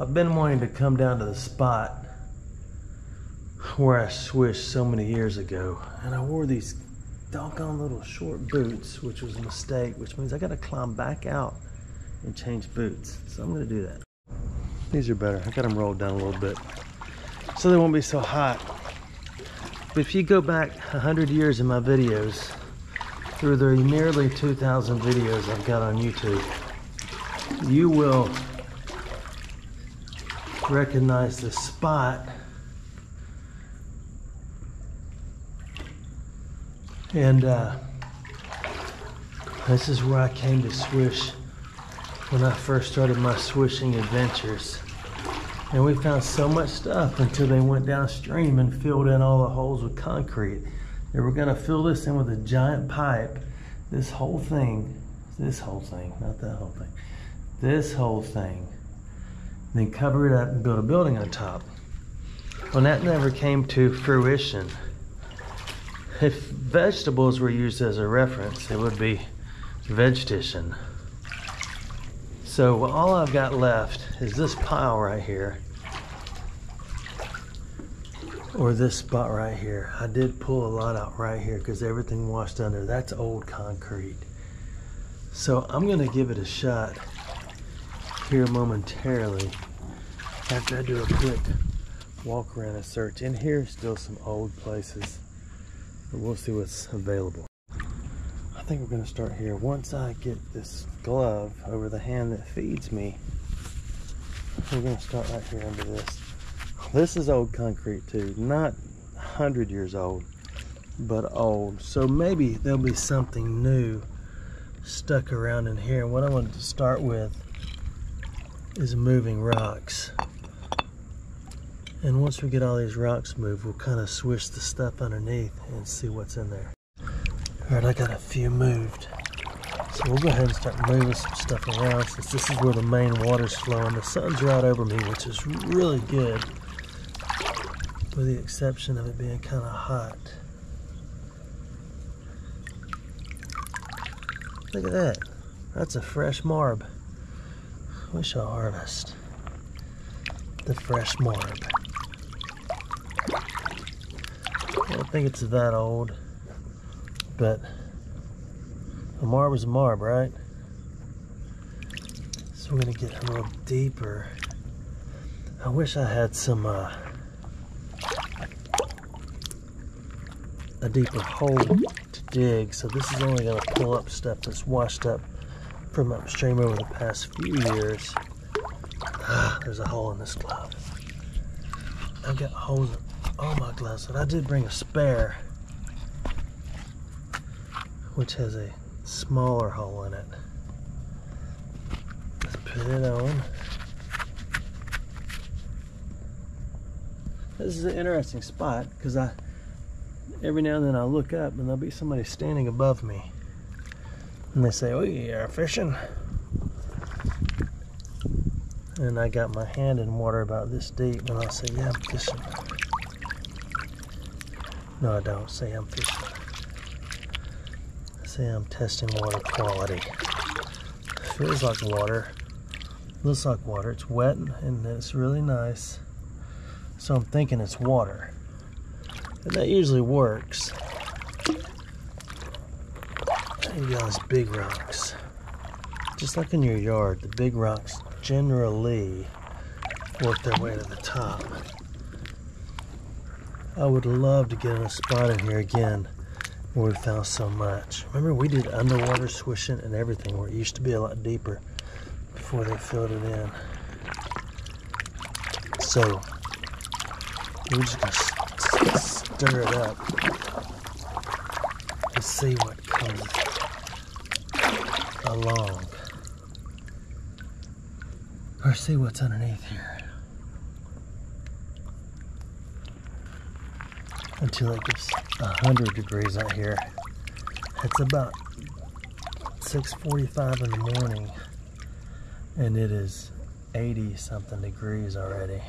I've been wanting to come down to the spot where I swished so many years ago, and I wore these doggone little short boots, which was a mistake, which means I gotta climb back out and change boots. So I'm gonna do that. These are better. I got them rolled down a little bit so they won't be so hot. But if you go back 100 years in my videos, through the nearly 2,000 videos I've got on YouTube, you will recognize the spot. And uh, this is where I came to swish when I first started my swishing adventures. And we found so much stuff until they went downstream and filled in all the holes with concrete. They were going to fill this in with a giant pipe. This whole thing this whole thing not that whole thing this whole thing then cover it up and build a building on top. Well, that never came to fruition. If vegetables were used as a reference, it would be vegetation. So all I've got left is this pile right here, or this spot right here. I did pull a lot out right here because everything washed under. That's old concrete. So I'm gonna give it a shot here momentarily after I do a quick walk around and search. In here, still some old places, but we'll see what's available. I think we're gonna start here. Once I get this glove over the hand that feeds me, we're gonna start right here under this. This is old concrete too, not 100 years old, but old. So maybe there'll be something new stuck around in here. What I wanted to start with is moving rocks. And once we get all these rocks moved, we'll kind of swish the stuff underneath and see what's in there. All right, I got a few moved. So we'll go ahead and start moving some stuff around since this is where the main water's flowing. The sun's right over me, which is really good, with the exception of it being kind of hot. Look at that. That's a fresh marb. We shall harvest the fresh marb. I don't think it's that old, but a marb is a marb, right? So we're gonna get a little deeper. I wish I had some, uh, a deeper hole to dig. So this is only gonna pull up stuff that's washed up from upstream over the past few years. Ah, there's a hole in this glove. I've got holes in all my gloves, but I did bring a spare, which has a smaller hole in it. Let's put it on. This is an interesting spot because I every now and then I look up and there'll be somebody standing above me. And they say, Oh, you're fishing? And I got my hand in water about this deep, and I'll say, Yeah, I'm fishing. No, I don't say I'm fishing. I say I'm testing water quality. Feels like water. Looks like water. It's wet and it's really nice. So I'm thinking it's water. And that usually works. Got these big rocks. Just like in your yard, the big rocks generally work their way to the top. I would love to get in a spot in here again where we found so much. Remember we did underwater swishing and everything where it used to be a lot deeper before they filled it in. So we're just gonna stir it up and see what comes along. Or see what's underneath here. Until it gets 100 degrees out here. It's about 6.45 in the morning. And it is 80 something degrees already.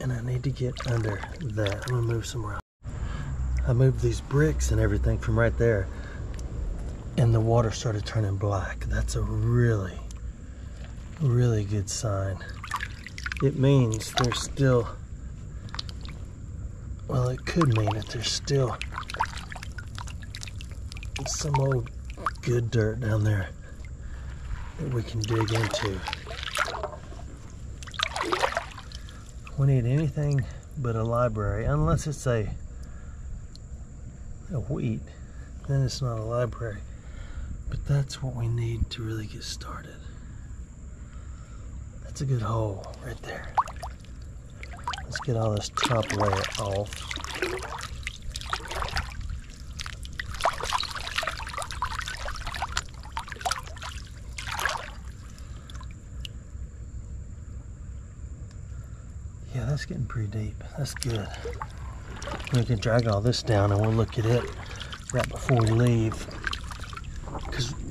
And I need to get under that. I'm gonna move some around. I moved these bricks and everything from right there and the water started turning black. That's a really Really good sign. It means there's still, well, it could mean that there's still some old good dirt down there that we can dig into. We need anything but a library, unless it's a, a wheat, then it's not a library. But that's what we need to really get started. That's a good hole right there. Let's get all this top layer off. Yeah, that's getting pretty deep. That's good. We can drag all this down and we'll look at it right before we leave.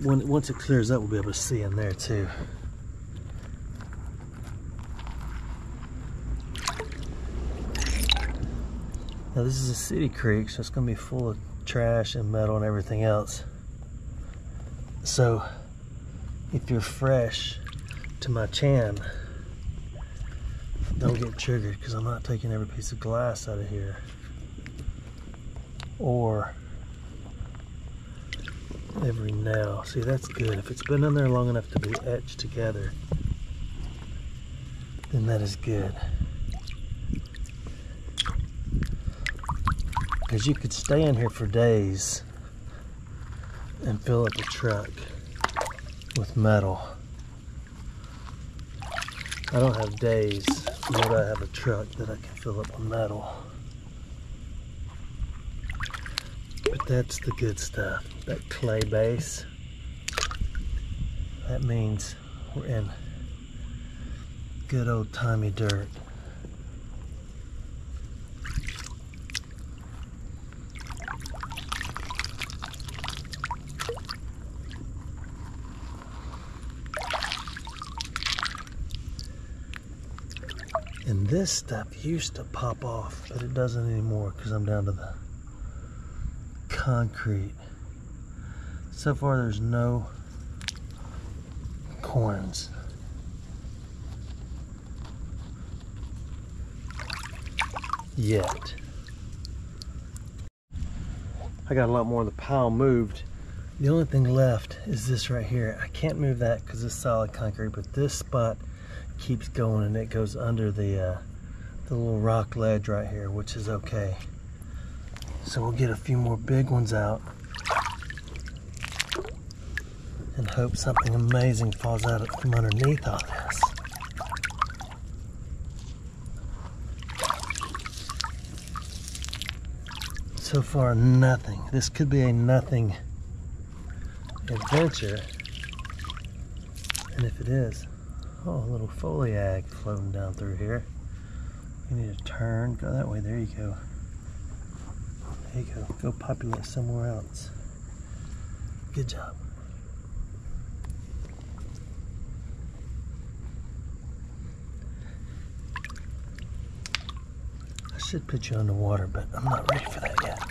When, once it clears up, we'll be able to see in there too. Now this is a city creek, so it's gonna be full of trash and metal and everything else. So if you're fresh to my chan, don't get triggered because I'm not taking every piece of glass out of here. Or every nail. See, that's good. If it's been in there long enough to be etched together, then that is good. Because you could stay in here for days and fill up a truck with metal. I don't have days, but I have a truck that I can fill up with metal. But that's the good stuff. That clay base. That means we're in good old timey dirt. And this stuff used to pop off, but it doesn't anymore because I'm down to the concrete. So far there's no corns. Yet. I got a lot more of the pile moved. The only thing left is this right here. I can't move that because it's solid concrete, but this spot keeps going and it goes under the, uh, the little rock ledge right here, which is okay. So we'll get a few more big ones out and hope something amazing falls out from underneath all this. So far, nothing. This could be a nothing adventure. And if it is, oh, a little foliage floating down through here. You need to turn, go that way, there you go. There you go, go populate somewhere else. Good job. I should put you underwater, but I'm not ready for that yet.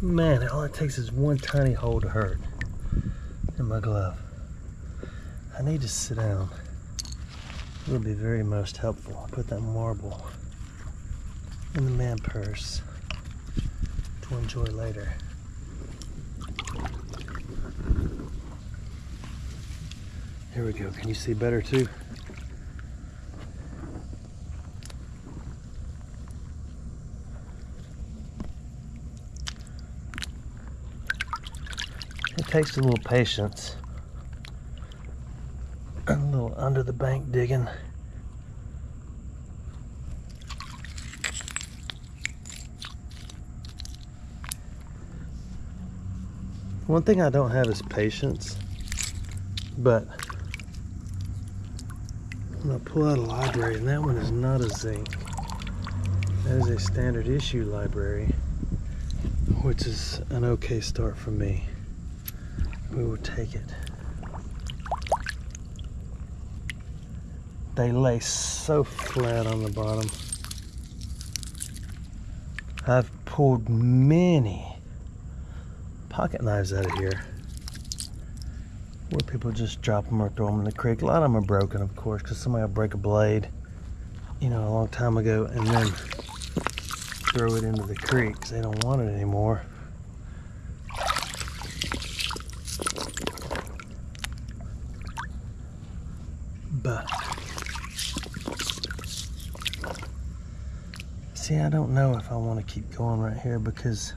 Man, all it takes is one tiny hole to hurt in my glove. I need to sit down. Will be very most helpful. I'll Put that marble in the man purse to enjoy later. Here we go. Can you see better too? It takes a little patience. Under the bank digging. One thing I don't have is patience, but I'm gonna pull out a library and that one is not a zinc. That is a standard issue library, which is an okay start for me. We will take it. They lay so flat on the bottom. I've pulled many pocket knives out of here. Where people just drop them or throw them in the creek. A lot of them are broken, of course, because somebody will break a blade, you know, a long time ago, and then throw it into the creek because they don't want it anymore. But see, I don't know if I want to keep going right here because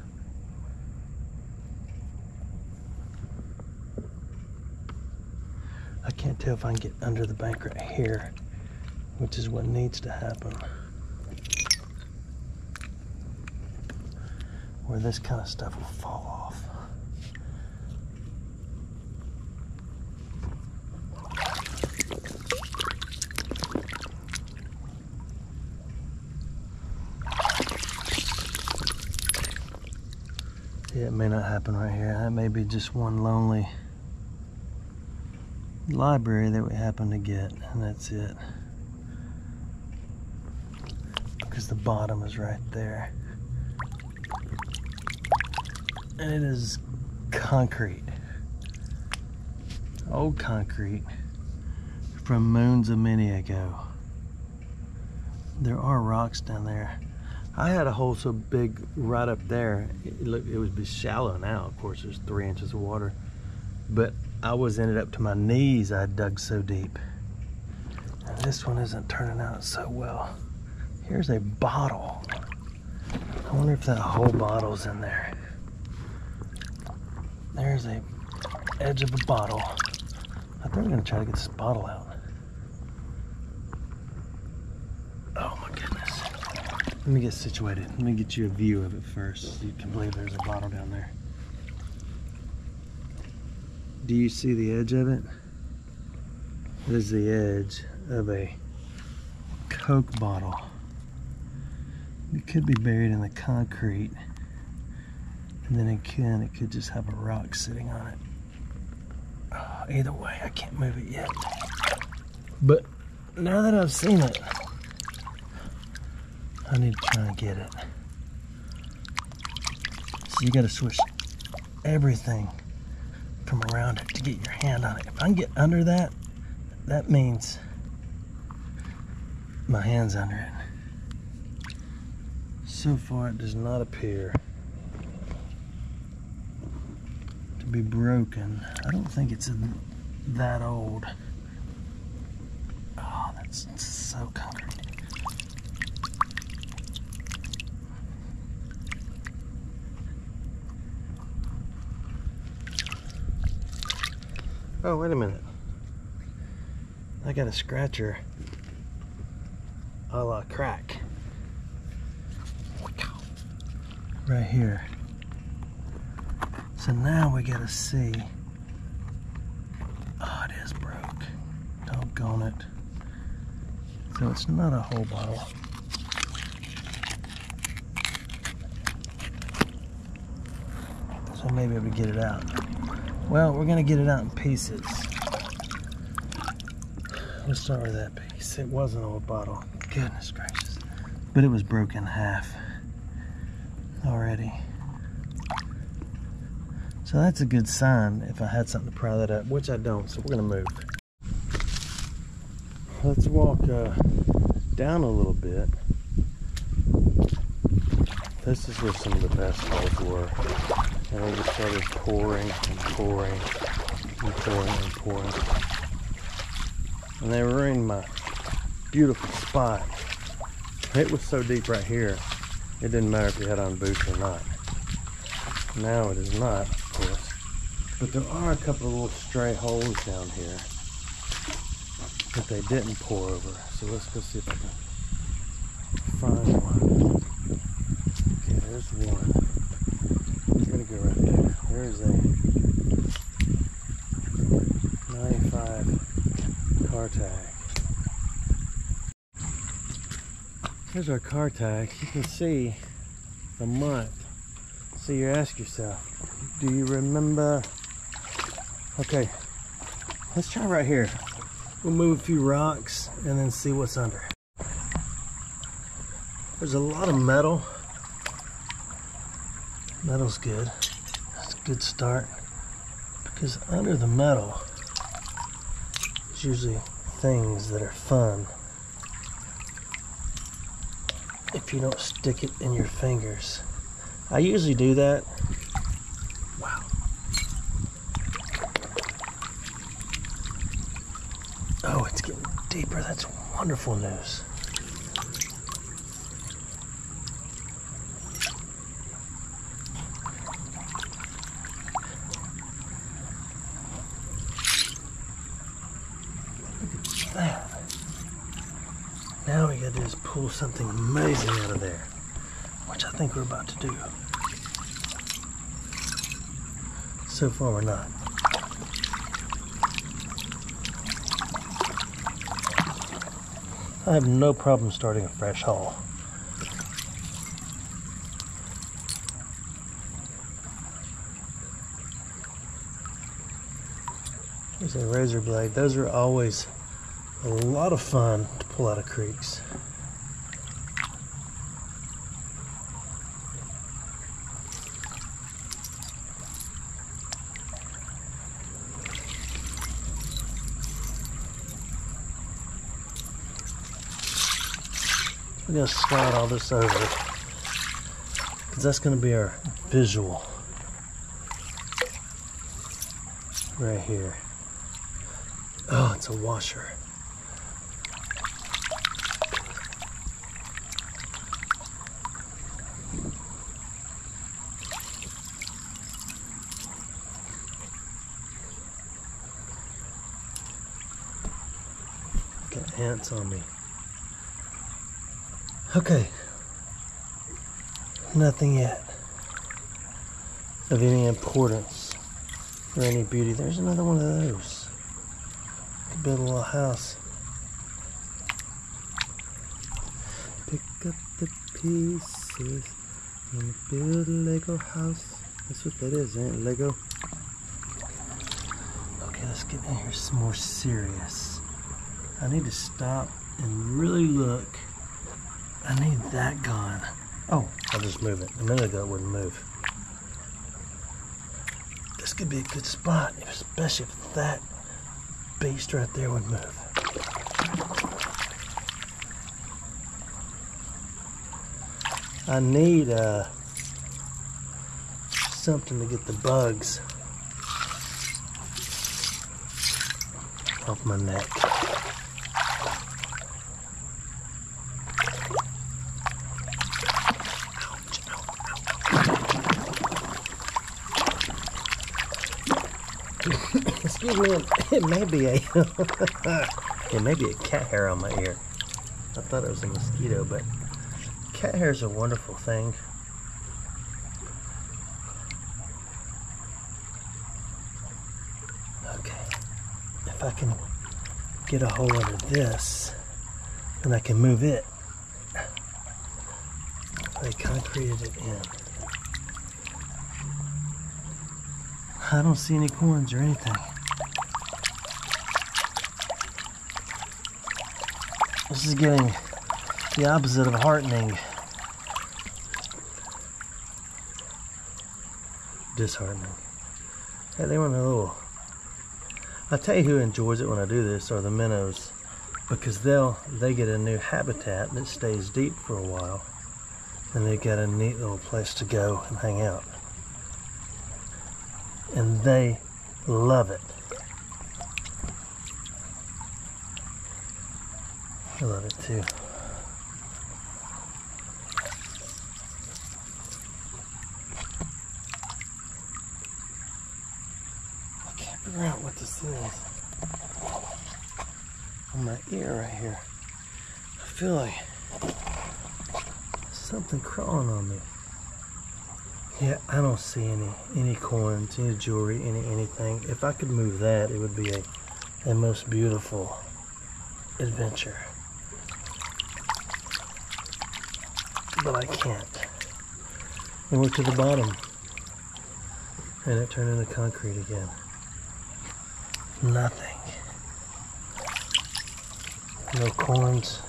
I can't tell if I can get under the bank right here, which is what needs to happen. Where this kind of stuff will fall off. Yeah, it may not happen right here. That may be just one lonely library that we happen to get, and that's it. Because the bottom is right there. And it is concrete. Old concrete from moons of many ago. There are rocks down there. I had a hole so big right up there. It looked it would be shallow now. Of course, there's three inches of water, but I was ended up to my knees. I dug so deep. And this one isn't turning out so well. Here's a bottle. I wonder if that whole bottle's in there. There's a edge of a bottle. I think I'm gonna try to get this bottle out. Oh my goodness. Let me get situated. Let me get you a view of it first so you can believe there's a bottle down there. Do you see the edge of it? This is the edge of a Coke bottle. It could be buried in the concrete. And then again, it could just have a rock sitting on it. Oh, either way, I can't move it yet. But now that I've seen it, I need to try and get it. So you gotta switch everything from around it to get your hand on it. If I can get under that, that means my hand's under it. So far it does not appear to be broken. I don't think it's that old. Oh, that's so concrete. Oh, wait a minute. I got a scratcher a la crack. Right here. So now we gotta see. Oh, it is broke. Doggone it. So it's not a whole bottle. So maybe we get it out. Well, we're gonna get it out in pieces. Let's start with that piece. It was an old bottle. Goodness gracious. But it was broken in half already. So that's a good sign if I had something to pry that up, which I don't, so we're gonna move. Let's walk uh, down a little bit. This is where some of the best holes were. And they just started pouring and pouring and pouring and pouring. And they ruined my beautiful spot. It was so deep right here, it didn't matter if you had on boots or not. Now it is not, of course. But there are a couple of little stray holes down here that they didn't pour over. So let's go see if I can find one. Okay, there's one. I'm gonna go right there. There's a 95 car tag. Here's our car tag. You can see the month. So you ask yourself, do you remember? Okay, let's try right here. We'll move a few rocks and then see what's under. There's a lot of metal. Metal's good. Good start because under the metal is usually things that are fun if you don't stick it in your fingers. I usually do that. Wow. Oh, it's getting deeper. That's wonderful news. that. Now we gotta do is pull something amazing out of there, which I think we're about to do. So far we're not. I have no problem starting a fresh haul. There's a razor blade. Those are always a lot of fun to pull out of creeks. We're gonna slide all this over because that's gonna be our visual right here. Oh, it's a washer. Got ants on me. Okay. Nothing yet of any importance or any beauty. There's another one of those. Build a little house. Pick up the pieces and build a Lego house. That's what that is, ain't it? Lego. Okay, let's get in here some more serious. I need to stop and really look. I need that gone. Oh, I'll just move it. A minute ago it wouldn't move. This could be a good spot, especially if that beast right there would move. I need uh, something to get the bugs off my neck. Me, it may be a it may be a cat hair on my ear. I thought it was a mosquito, but cat hair is a wonderful thing. Okay, if I can get a hold of this, then I can move it. They concreted it in. I don't see any corns or anything. This is getting the opposite of heartening. Disheartening. Hey, they want a little. I tell you who enjoys it when I do this are the minnows, because they'll they get a new habitat that stays deep for a while, and they've got a neat little place to go and hang out, and they love it. I love it too. I can't figure out what this is. On my ear right here. I feel like something crawling on me. Yeah, I don't see any any coins, any jewelry, any anything. If I could move that, it would be a, a most beautiful adventure. But I can't. And we're to the bottom. And it turned into concrete again. Nothing. No corns.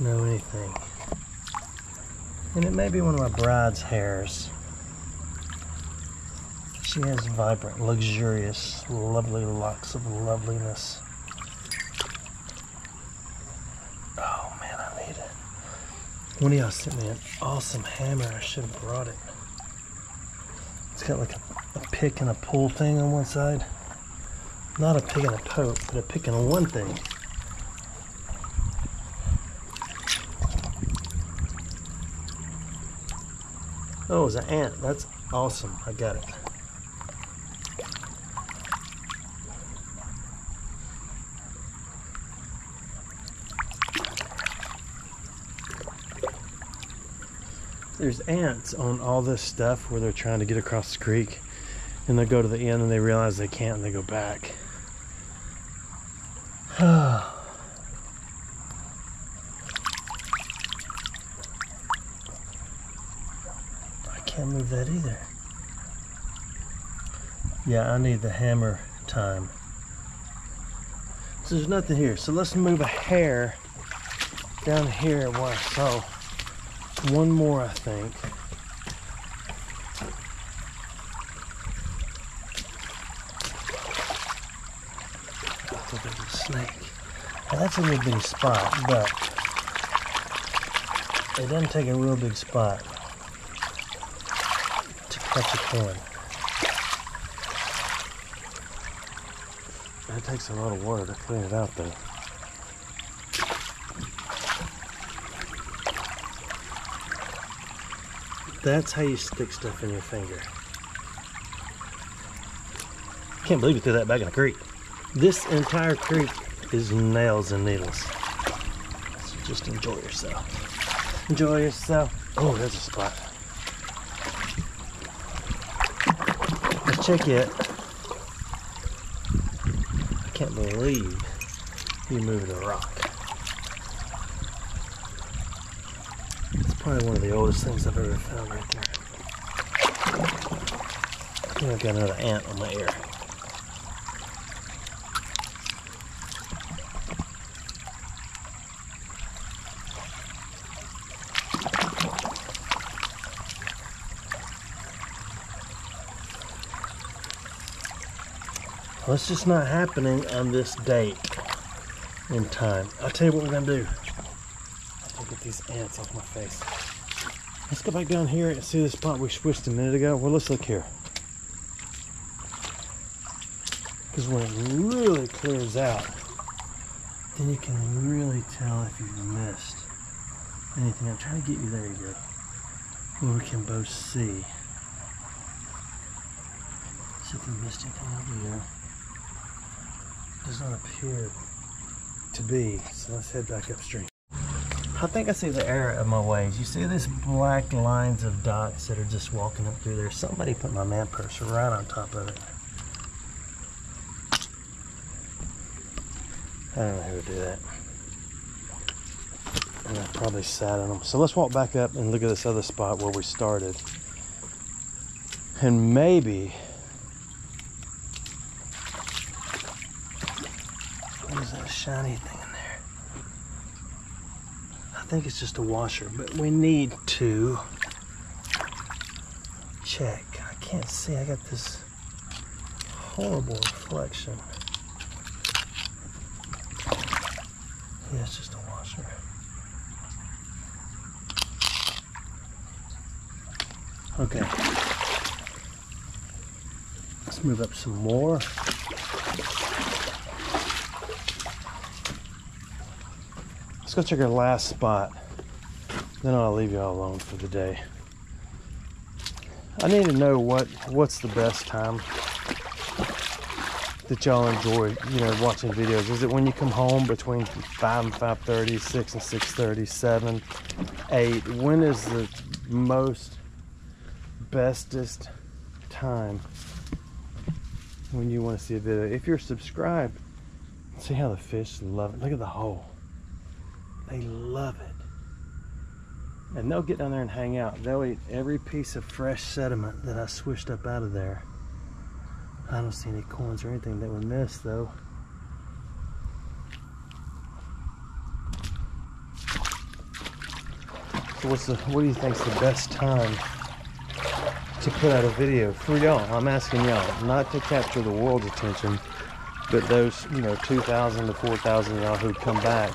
No anything. And it may be one of my bride's hairs. She has vibrant, luxurious, lovely locks of loveliness. Oh man, I need it. One of y'all sent me an awesome hammer. I should have brought it. It's got like a, a pick and a pull thing on one side. Not a pick and a poke, but a pick and one thing. Oh, it's an ant. That's awesome. I got it. There's ants on all this stuff where they're trying to get across the creek and they go to the end and they realize they can't and they go back. I can't move that either. Yeah, I need the hammer time. So there's nothing here. So let's move a hair down here I saw one more, I think. That's a little big spot, but it doesn't take a real big spot to catch a can. It takes a lot of water to clean it out, though. That's how you stick stuff in your finger. Can't believe you threw that back in the creek. This entire creek is nails and needles. So just enjoy yourself. Enjoy yourself. Oh, there's a spot. Let's check it. I can't believe you moved a rock. Probably one of the oldest things I've ever found right there. I I've got another ant on my ear. Well, it's just not happening on this date in time. I'll tell you what we're gonna do. These ants off my face. Let's go back down here and see the spot we switched a minute ago. Well, let's look here. Because when it really clears out, then you can really tell if you've missed anything. I'm trying to get you there you go. Where we can both see. See if we missed anything over here. Does not appear to be. So let's head back upstream. I think I see the error of my ways. You see these black lines of dots that are just walking up through there. Somebody put my man purse right on top of it. I don't know who would do that. And I probably sat on them. So let's walk back up and look at this other spot where we started. And maybe what is that shiny thing think it's just a washer, but we need to check. I can't see. I got this horrible reflection. Yeah, it's just a washer. Okay. Let's move up some more. Let's go check our last spot. Then I'll leave you all alone for the day. I need to know what what's the best time that y'all enjoy, you know, watching videos. Is it when you come home between 5 and 5.30, 6 and 6.30, 7, 8? When is the most bestest time when you want to see a video? If you're subscribed, see how the fish love it. Look at the hole. They love it. And they'll get down there and hang out. They'll eat every piece of fresh sediment that I swished up out of there. I don't see any coins or anything that we missed though. So what's the what do you think's the best time to put out a video for y'all. I'm asking y'all not to capture the world's attention, but those, you know, 2,000 to 4,000 y'all who come back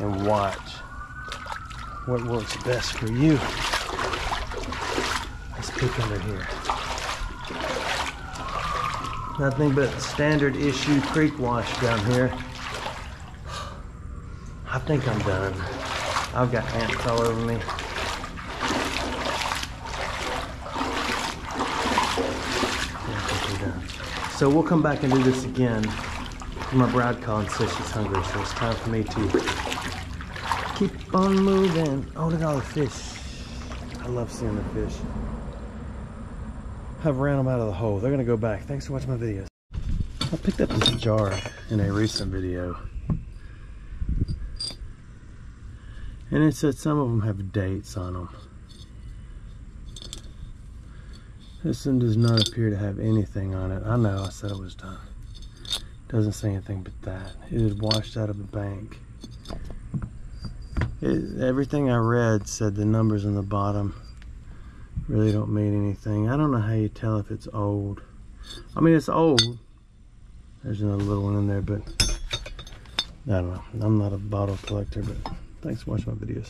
and watch what works best for you. Let's peek under here. Nothing but standard issue creek wash down here. I think I'm done. I've got ants all over me. So we'll come back and do this again. My bride calling says she's hungry, so it's time for me to keep on moving. Oh, look at all the fish. I love seeing the fish. I've ran them out of the hole. They're gonna go back. Thanks for watching my videos. I picked up this jar in a recent video. And it said some of them have dates on them. This one does not appear to have anything on it. I know I said it was done. Doesn't say anything but that. It is washed out of a bank. It, everything I read said the numbers on the bottom really don't mean anything. I don't know how you tell if it's old. I mean, it's old. There's another little one in there, but I don't know. I'm not a bottle collector, but thanks for watching my videos.